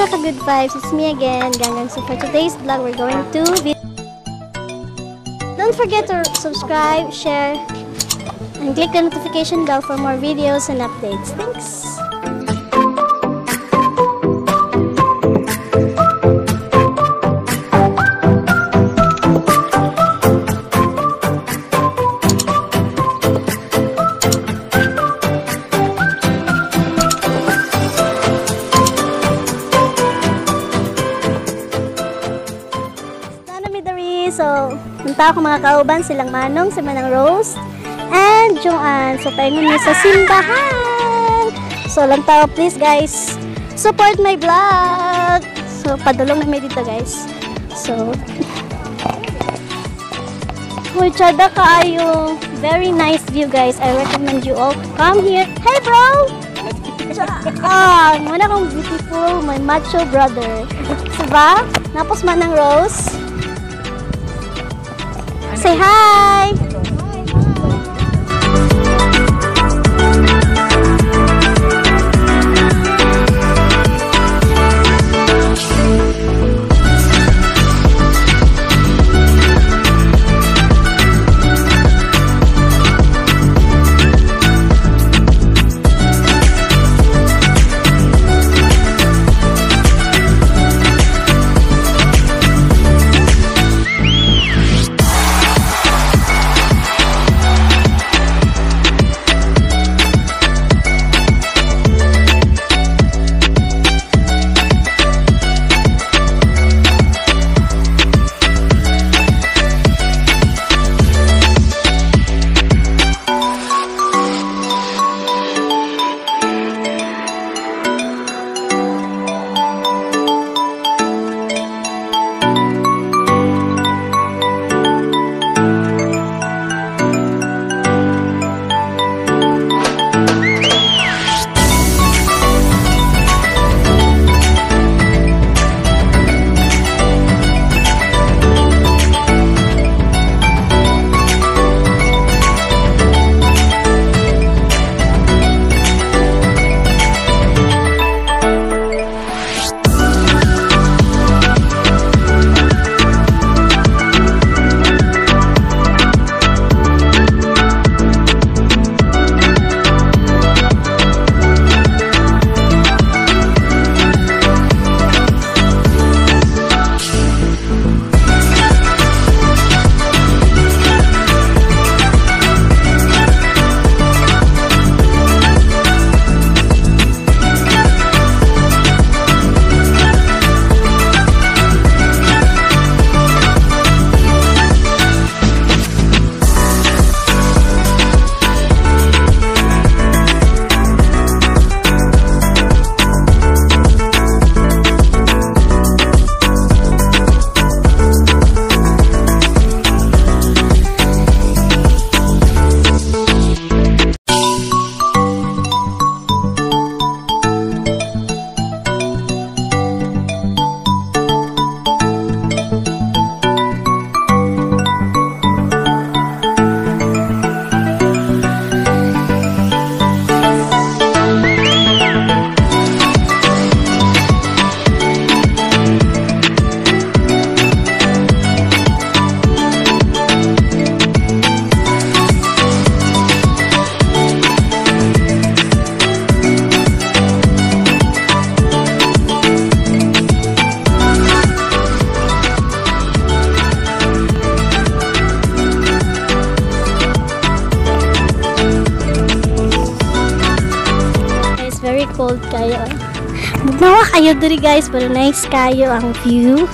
mga ka-good vibes, it's me again, Gangang. So for today's vlog, we're going to be... Don't forget to subscribe, share, and click the notification bell for more videos and updates. Thanks! Punta ako mga kauban, silang Manong, si Manang Rose, and Joanne. So, paingon niyo sa simbahan. So, lang tao, please guys, support my vlog. So, padulong na may dito guys. So, Uy, tsada kaayo. Very nice view guys. I recommend you all come here. Hey bro! Ah, muna kong beautiful, my macho brother. Diba? Napos man ng Rose. Say hi! Cold kayo. Magnawa kayo diri guys, pero nice kayo ang view.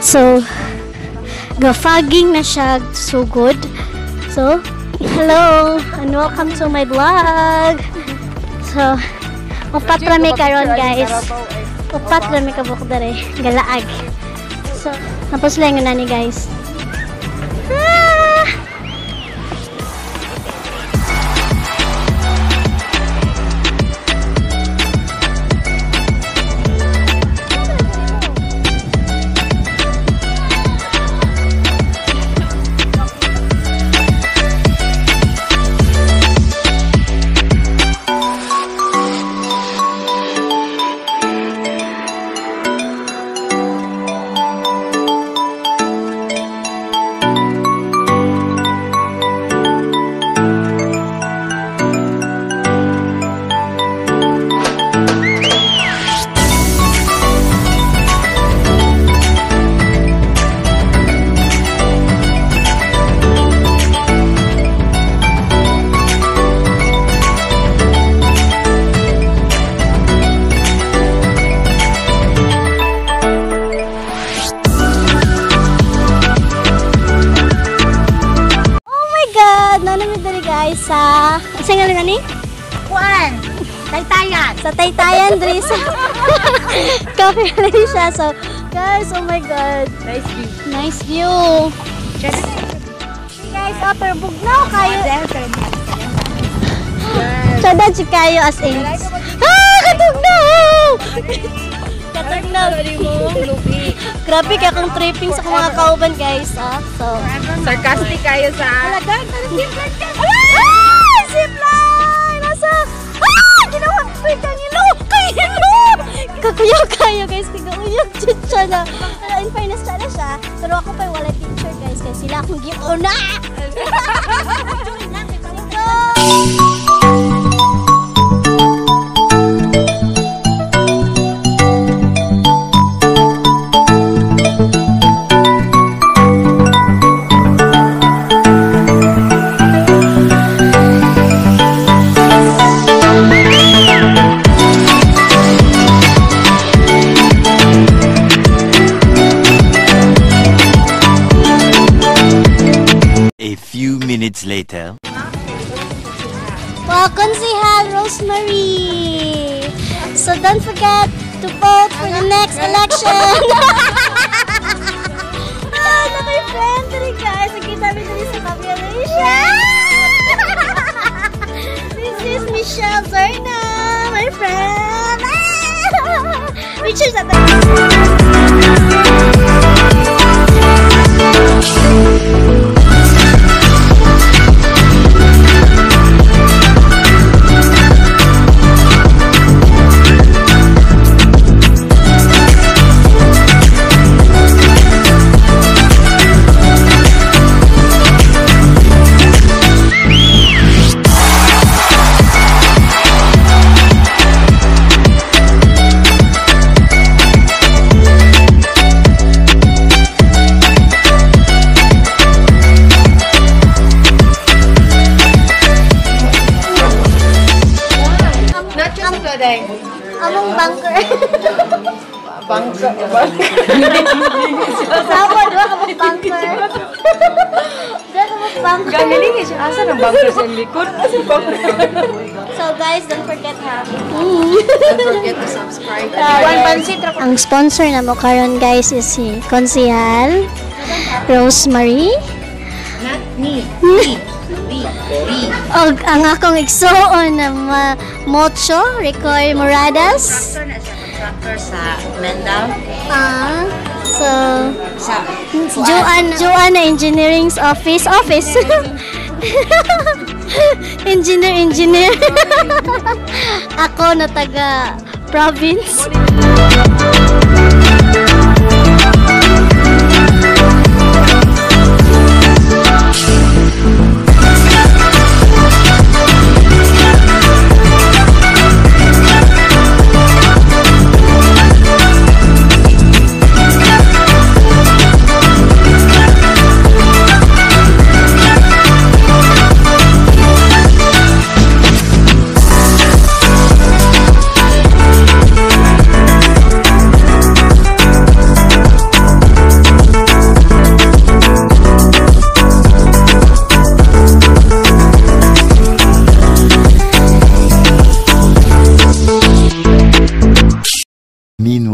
So, ga-fogging na siya. So good. So, hello and welcome to my vlog. So, upat rami karon guys. Upat rami ka buk dere. Galaag. So, tapos lang na ni guys. Guys sa... Saan nga ni? Juan! Taytayan! Sa Taytayan, diri sa Cafe Alicia. So, guys, oh my God. Nice view. Nice view. Guys, upper bugnaw kayo. Sada si kayo as in. Ah, katugnaw! Katugnaw. Grabe kaya kung tripping sa mga kauban, guys. Ah. So, Sarcastic kayo sa... Alaga, Ah! Zipline! Nasa... Ah! Ginawa ko yung kanino! Kanino! Kakuyaw kayo guys. Kagauyaw siya na. Pero in fairness na na siya. Pero ako pa wala picture guys. Kasi sila akong give una! minutes later. Welcome si Hal Rosemary! So don't forget to vote for the next election! ah, na my friend dali guys! Nakita mi dali sa Malaysia! This is Michelle Zorna, my friend! Pictures at Bangka. Sawa, doon ka mong bunker. Doon ka mong bunker. Galing siya. Asa ng bunker sa likod? So guys, don't forget ha. Don't forget to subscribe. One pansit. Ang sponsor na mo karon guys is si Konsihal Rosemary. Not me. Me. Og ang akong igsuon na Mocho, Ricoy Moradas. Contractor sa Mendal. Ah, so Sa Joanna, Joanna Engineering's office. Office. engineer, engineer. Ako na taga province.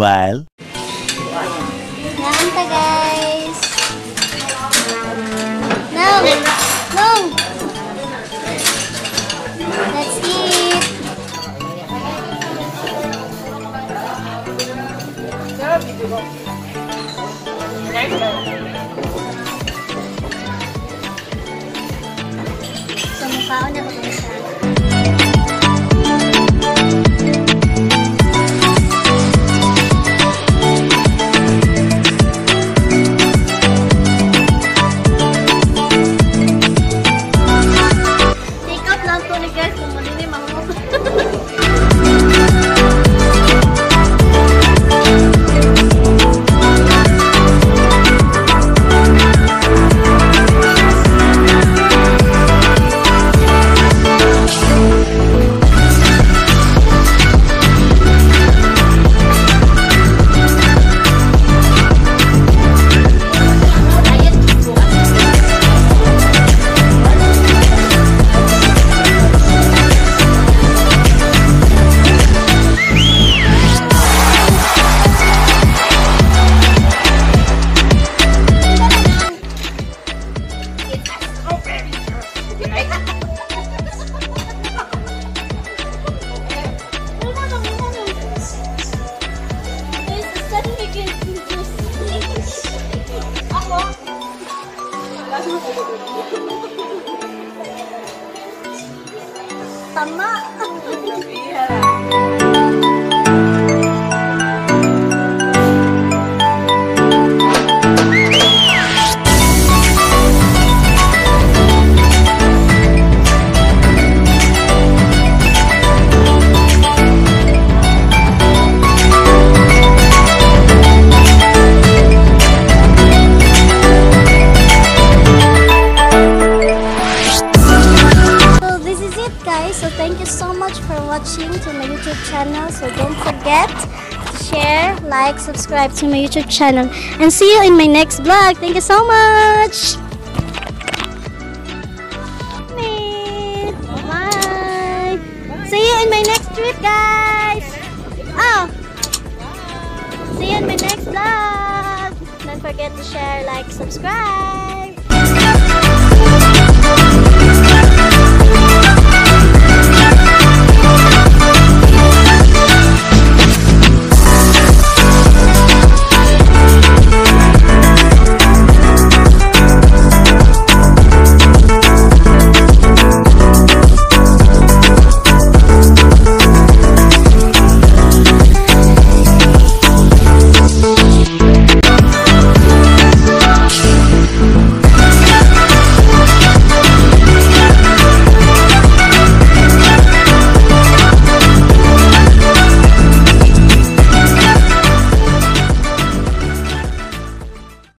Meanwhile. Nanta guys. No. No. Much for watching to my YouTube channel. So don't forget to share, like, subscribe to my YouTube channel. And see you in my next vlog. Thank you so much. Bye. See you in my next trip guys. Oh. See you in my next vlog. Don't forget to share, like, subscribe.